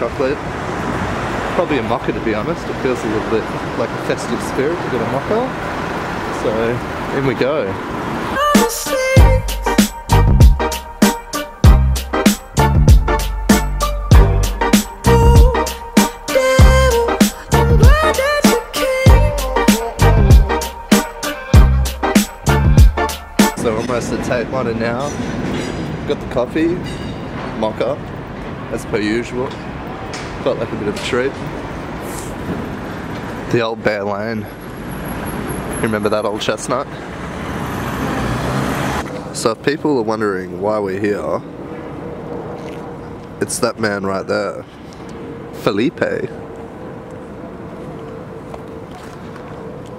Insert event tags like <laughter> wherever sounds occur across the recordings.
chocolate. Probably a mocha to be honest. It feels a little bit like a festive spirit to get a mocha. So in we go. So almost at Tate Modern now. Got the coffee, mocha, as per usual. Felt like a bit of a treat. The old Bear Lane. Remember that old chestnut? So if people are wondering why we're here, it's that man right there. Felipe.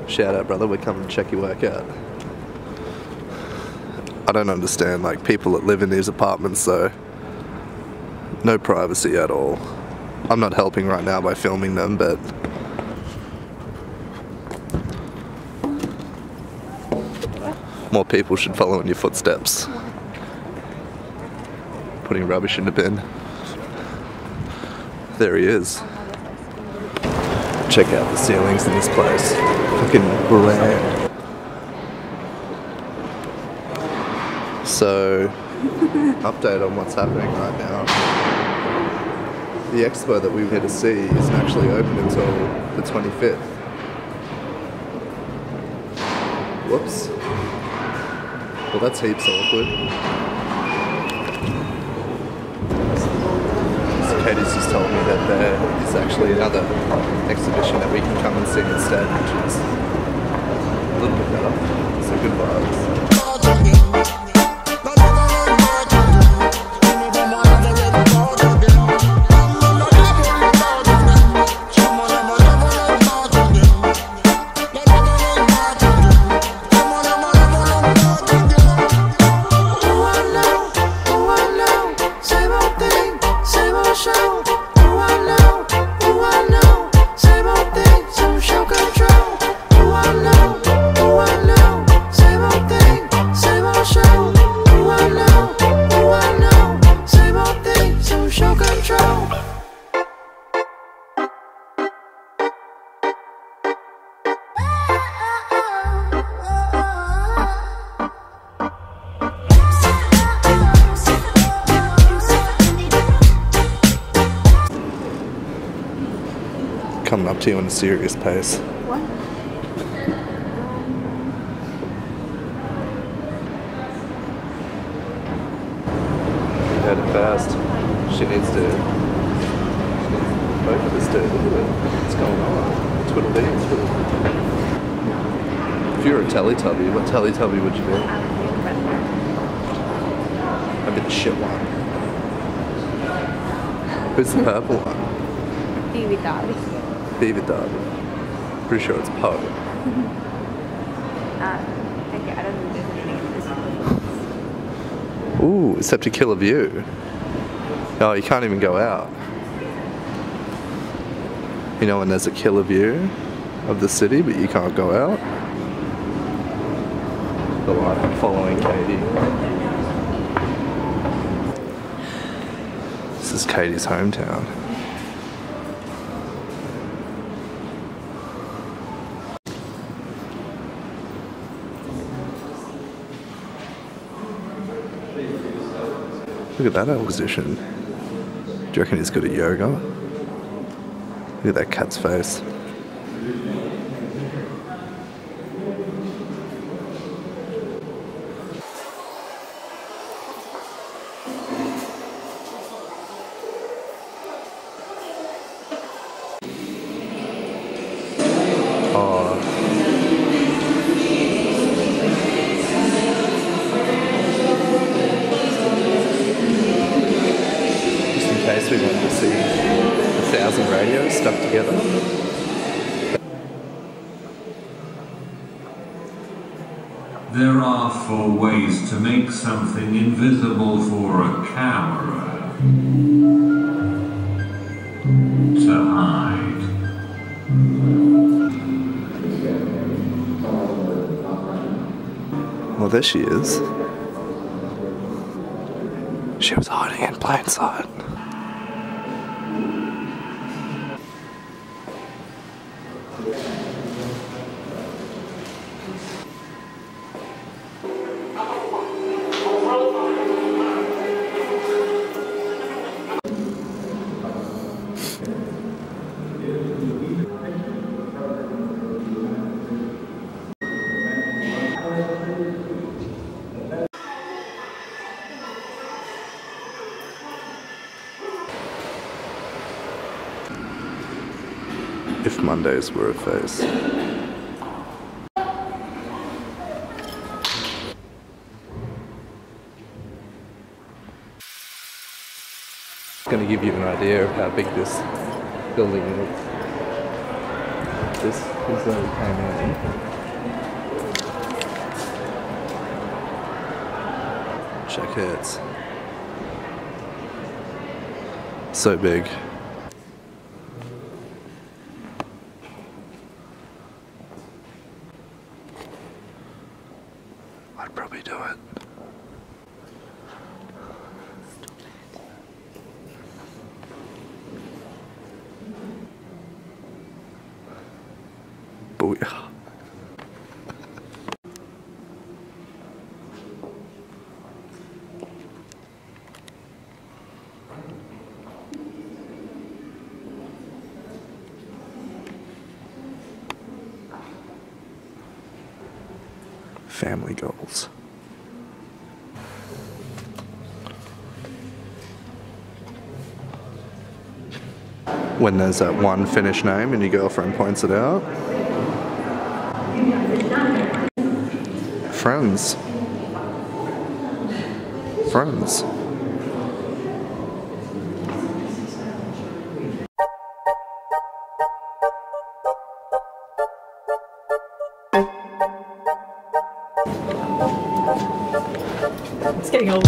Shout out brother, we're coming to check your work out. I don't understand like people that live in these apartments so no privacy at all. I'm not helping right now by filming them but more people should follow in your footsteps. Putting rubbish in the bin. There he is. Check out the ceilings in this place. Fucking grand. So, <laughs> update on what's happening right now. The expo that we were here to see isn't actually open until the 25th. Whoops. Well, that's heaps awkward. So Katie's just told me that there is actually another exhibition that we can come and see instead, which is a little bit better. So good vibes. Up to you in a serious pace. What? Headed fast. She needs to. She needs both of us to look at what's going on. Twiddle dee, twiddle. If you were a Teletubby, what Teletubby would you be? I'd be the shit one. Who's the purple one? Attività. Beaver Dog. Pretty sure it's Poe. <laughs> Perché era Ooh, except to kill a killer view. Oh, you can't even go out. You know when there's a killer view of the city, but you can't go out? The life of following Katie. This is Katie's hometown. Look at that exhibition. Do you reckon he's good at yoga? Look at that cat's face. Together. There are four ways to make something invisible for a camera. To hide. Well, there she is. She was hiding in plain sight. Mondays were a face. Going to give you an idea of how big this building is. This is where we came in. Check it. So big. I'd probably do it. Family goals. When there's that one Finnish name and your girlfriend points it out. Friends. Friends. It's getting old.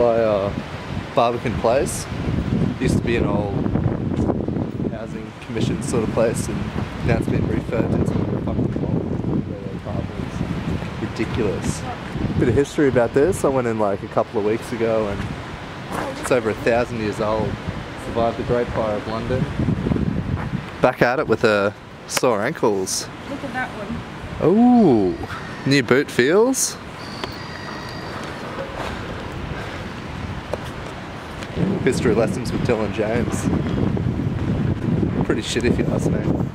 By uh, Barbican Place. Used to be an old housing commission sort of place, and now it's been refurbed into a fucking mall apartments. Ridiculous. Bit of history about this. I went in like a couple of weeks ago, and it's over a thousand years old. Survived the Great Fire of London. Back at it with uh, sore ankles. Look at that one. Oh, new boot feels. History lessons with Dillon James. Pretty shit if you ask me.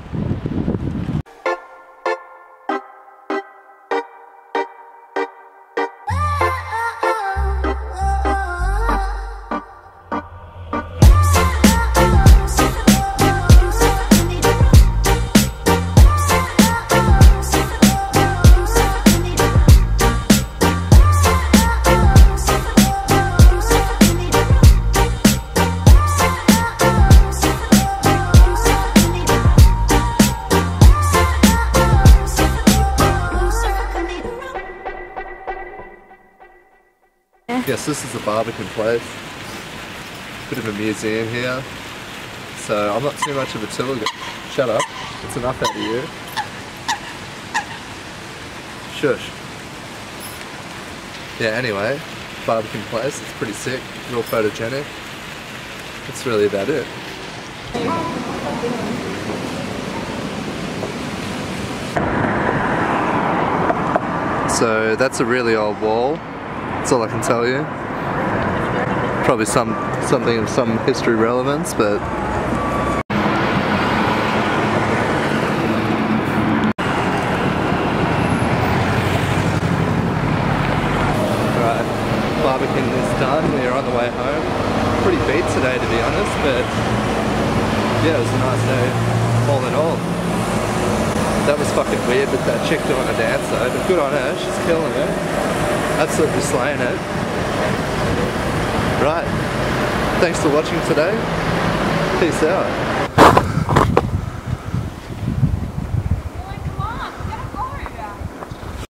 Yes, this is the Barbican place. Bit of a museum here. So I'm not too much of a tour. Shut up. It's enough out of you. Shush. Yeah, anyway, Barbican place. It's pretty sick. Real photogenic. That's really about it. So that's a really old wall. That's all I can tell you. Probably some something of some history relevance, but Barbican is done. We are on the way home. Pretty beat today, to be honest, but yeah, it was a nice day, all in all. That was fucking weird with that chick doing a dance though, but good on her, she's killing it. Absolutely slaying it. Right. Thanks for watching today. Peace out.